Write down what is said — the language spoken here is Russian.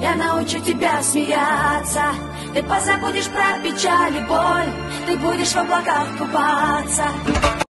Я научу тебя смеяться. Ты позабудешь про печаль и боль. Ты будешь в облаках купаться.